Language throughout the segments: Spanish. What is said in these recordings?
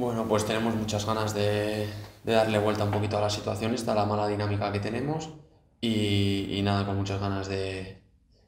Bueno, pues tenemos muchas ganas de, de darle vuelta un poquito a la situación, esta la mala dinámica que tenemos. Y, nada, con muchas ganas de,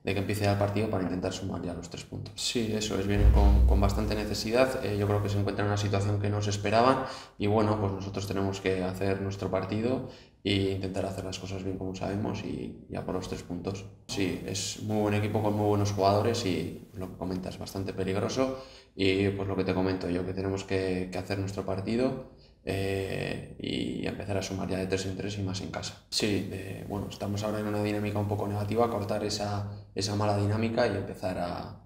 de que empiece el partido para intentar sumar ya los tres puntos. Sí, eso es, vienen con, con bastante necesidad, eh, yo creo que se encuentran en una situación que no se esperaban. Y bueno, pues nosotros tenemos que hacer nuestro partido e intentar hacer las cosas bien como sabemos y ya por los tres puntos. Sí, es muy buen equipo con muy buenos jugadores y lo que comentas, bastante peligroso y pues lo que te comento yo, que tenemos que, hacer nuestro partido eh, y empezar a sumar ya de tres en tres y más en casa. Sí, bueno, estamos ahora en una dinámica un poco negativa, cortar esa, esa mala dinámica y empezar a,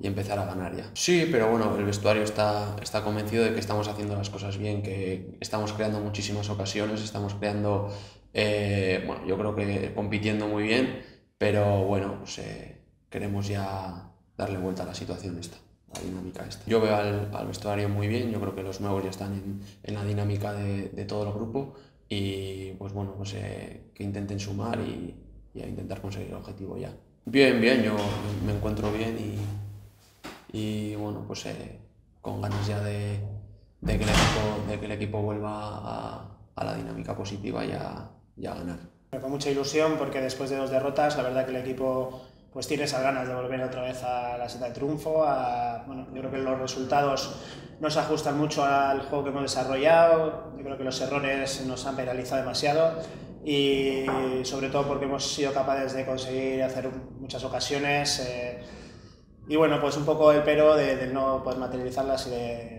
y empezar a ganar ya. Sí, pero bueno, el vestuario está, está convencido de que estamos haciendo las cosas bien, que estamos creando muchísimas ocasiones, estamos creando, eh, bueno, yo creo que compitiendo muy bien, pero bueno, pues eh, queremos ya darle vuelta a la situación esta la dinámica esta. Yo veo al, al, vestuario muy bien, yo creo que los nuevos ya están en, en la dinámica de, de, todo el grupo y pues bueno, pues eh, que intenten sumar y, y, a intentar conseguir el objetivo ya. Bien, bien, yo me encuentro bien y, y bueno, pues eh, con ganas ya de, de, que el equipo, de que el equipo vuelva a, a la dinámica positiva y a, y a ganar. Con mucha ilusión porque después de dos derrotas, la verdad que el equipo pues tiene esas ganas de volver otra vez a la seta de triunfo. A, bueno, yo creo que los resultados no se ajustan mucho al juego que hemos desarrollado. Yo creo que los errores nos han penalizado demasiado y sobre todo porque hemos sido capaces de conseguir hacer muchas ocasiones. Eh, y bueno, pues un poco el pero de, no poder materializarlas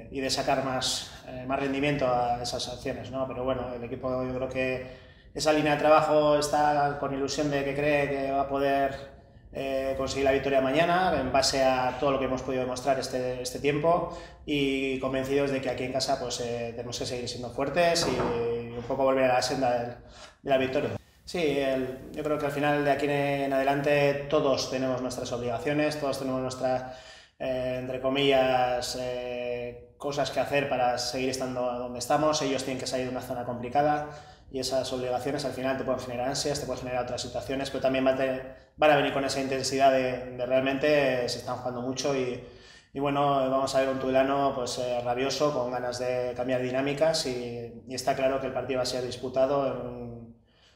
y de, sacar más, eh, más rendimiento a esas acciones. ¿no? Pero bueno, el equipo yo creo que esa línea de trabajo está con ilusión de que cree que va a poder eh, conseguir la victoria mañana en base a todo lo que hemos podido demostrar este, este tiempo y convencidos de que aquí en casa pues, eh, tenemos que seguir siendo fuertes y un poco volver a la senda de la victoria. Sí, el, yo creo que al final de aquí en adelante todos tenemos nuestras obligaciones, todos tenemos nuestras, eh, entre comillas, eh, cosas que hacer para seguir estando donde estamos. Ellos tienen que salir de una zona complicada y esas obligaciones al final te pueden generar ansias, te pueden generar otras situaciones, pero también van a, tener, van a venir con esa intensidad de, de, realmente se están jugando mucho y, y bueno, vamos a ver un Tudelano pues, eh, rabioso, con ganas de cambiar dinámicas y, y, está claro que el partido va a ser disputado en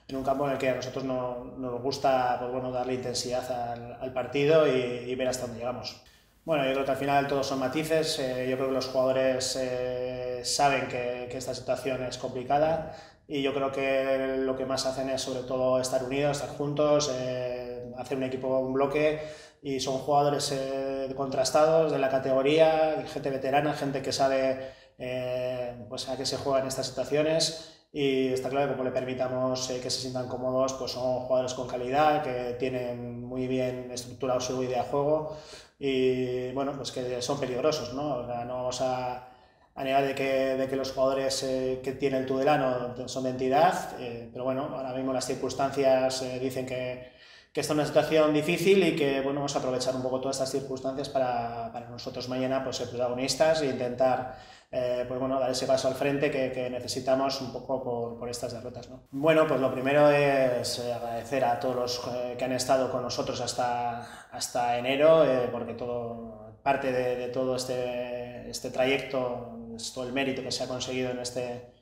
en un campo en el que a nosotros no, no nos gusta pues, bueno, darle intensidad al, al partido y, y, ver hasta dónde llegamos. Bueno, yo creo que al final todos son matices, eh, yo creo que los jugadores eh, saben que, que esta situación es complicada, y yo creo que lo que más hacen es sobre todo estar unidos, estar juntos, eh, hacer un equipo, un bloque y son jugadores eh, contrastados de la categoría, gente veterana, gente que sabe eh, pues a qué se juega en estas situaciones y está claro que como le permitamos que se sientan cómodos, pues son jugadores con calidad, que tienen muy bien estructurado su idea de juego y bueno, pues que son peligrosos, ¿no? no vamos a a nivel de que, de que los jugadores eh, que tiene el Tudelano son de entidad, eh, pero bueno, ahora mismo las circunstancias eh, dicen que, que está es una situación difícil y que bueno, vamos a aprovechar un poco todas estas circunstancias para, para nosotros mañana pues, ser protagonistas e intentar eh, pues, bueno, dar ese paso al frente que, que necesitamos un poco por, por, estas derrotas. ¿no? Bueno, pues lo primero es agradecer a todos los que han estado con nosotros hasta, hasta enero, porque todo, parte de, de todo este, este trayecto es todo el mérito que se ha conseguido en este,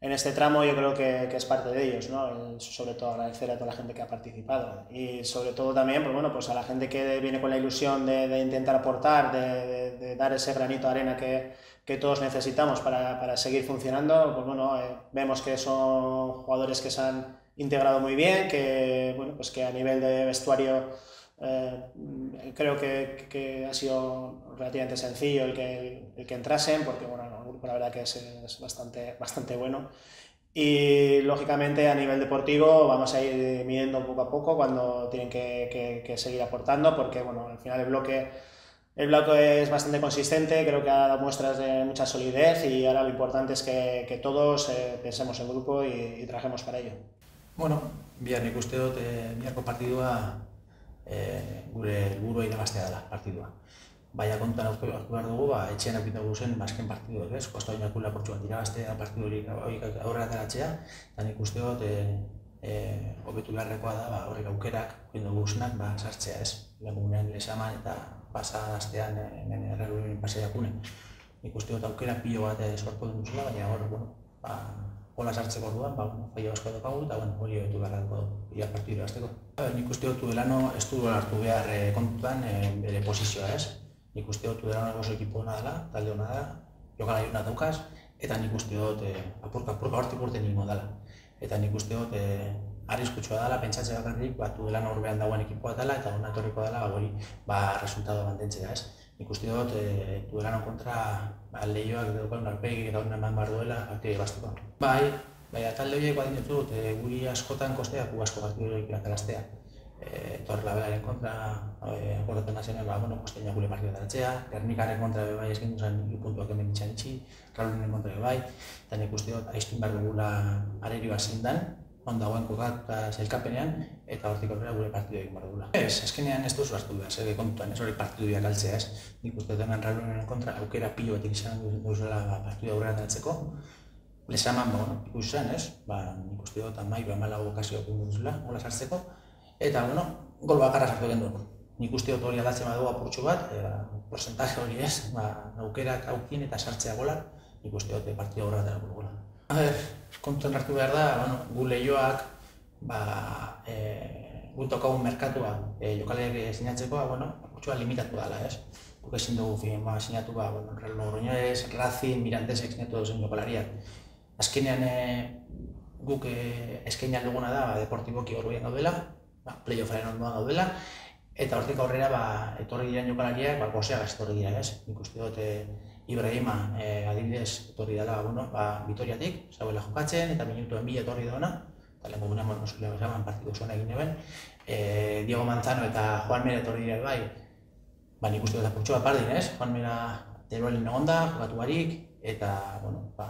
en este tramo yo creo que, que, es parte de ellos, ¿no? sobre todo agradecer a toda la gente que ha participado y sobre todo también pues bueno, pues a la gente que viene con la ilusión de, de intentar aportar, de, de, de, dar ese granito de arena que, que todos necesitamos para, para, seguir funcionando, pues bueno, eh, vemos que son jugadores que se han integrado muy bien, que, bueno, pues que a nivel de vestuario eh, creo que, que, ha sido relativamente sencillo el que, el que entrasen, porque bueno, el grupo la verdad que es, es, bastante, bastante bueno. Y lógicamente a nivel deportivo vamos a ir midiendo poco a poco cuando tienen que, que, que seguir aportando, porque bueno, al final el bloque, el bloque es bastante consistente, creo que ha dado muestras de mucha solidez y ahora lo importante es que, que todos eh, pensemos en grupo y, y trabajemos para ello. Bueno, bihar nik uste dut, eh, biharko partidua e, gure helburua irabaztea dela partidua. Baina kontan hartu behar dugu, ba, etxean dugu zen, bazken partiduak, ez? Kosta hori nakula portsu bat irabaztea partidu hori aurrera ateratzea, eta nik uste dut, e, e, hobetu beharrekoa da, ba, horrek aukerak, hori dugu zenak, ba, sartzea, ez? Lagunen lesaman eta pasa astean hemen erregurin paseiakunen. nik uste dut aukera pilo bat eh, den duzula, baina hor, bueno, ba, gola sartzeko orduan, ba, faio asko daukagu, eta bueno, hori hobetu behar dugu ia partidu hasteko. Nik uste dut Tudelano ez du hartu behar e, kontutan e, bere posizioa ez. Nik uste dut Tudelano oso ekipo hona dela, talde hona da, jokala hona daukaz, eta nik uste dut e, apurka, apurka hortik urte ningo dela. Eta nik uste dut e, arriskutsua dela, pentsatzea bakarrik, ba, Tudelano horbean dagoen ekipoa dela, eta hona etorriko dela, ba, hori, ba, resultado mantentzea ez. Nik dut, e, Tudelano kontra ba, lehioak edo dukaren arpegi gaur eman behar duela partidei basteko. Bai, bai, talde horiek badin dut, e, guri askotan kosteak gu asko partidu horiek irakalaztea. E, Torre Labelaren kontra, e, akordaten nazioen, ba, bueno, kosteina gure partidu daratzea, Gernikaren kontra bai eskin duzen puntuak hemen itxan itxi, Raulinen kontra bai, eta nik uste dut, aiztun behar dugula arerioa zindan, on dagoen kokatuta zelkapenean, eta hortik aurrera gure partidu egin behar dugula. Ez, azkenean ez duzu hartu behar, zer kontuan, ez hori partidu galtzea ez. Nik uste dut hemen Raulinen kontra aukera pilo batik izan duzela ba, partidu aurrera datzeko. Lezaman, ba, bueno, ikusi zen, ez? Ba, nik uste dut amairu amalago okazio egin duzula, gola sartzeko. Eta, bueno, gol bakarra sartu egin duen. Nik uste dut hori aldatzen badugu apurtxu bat, e, porcentaje hori ez, ba, aukerak aukien eta sartzea gola, nik uste dut partidu aurrera datzeko gola. A ber, kontuan hartu behar da, bueno, gu lehioak, ba, e, gu tokagun merkatua e, jokaleak sinatzeko, bueno, apurtxua limitatu dela, ez? Guk ezin dugu fin, ba, sinatu, ba, bueno, Real Logroñoles, Racing, Mirandesek sinatu duzen jokalariak. Azkenean, e, guk e, eskaini duguna da, ba, deportiboki horrean gaudela, ba, playoffaren ondoan gaudela, eta hortik aurrera, ba, etorri diren jokalariak, ba, gozeagaz etorri dira, ez? Nik uste dut, e, Ibrahima eh, adibidez etorri dela bueno, ba, Vitoriatik, zauela jokatzen eta minutuen bila etorri da ona, eta lehen goguna bueno, zule bezaman partidu zuena egin eben. Eh, Diego Manzano eta Juan Mera etorri dira bai, ba, nik uste dut apurtxoa pardin, ez? Juan Mera teruelin egon da, jokatu barik, eta, bueno, ba,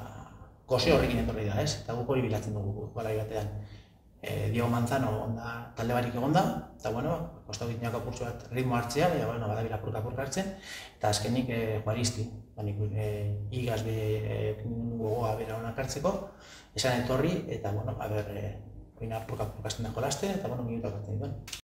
gose horrekin etorri da, ez? Eta guk hori bilatzen dugu, balai batean e, Diego Manzano onda talde barik egonda eta bueno, kostatu dinak apurtzu bat ritmo hartzea, baina bueno, badabila apurka apurka hartzen eta azkenik e, Juaristi, ba nik e, igaz be e, gogoa bera honak hartzeko, esan etorri eta bueno, a ber, e, apurka apurka jolasten eta bueno, minutak hartzen dituen.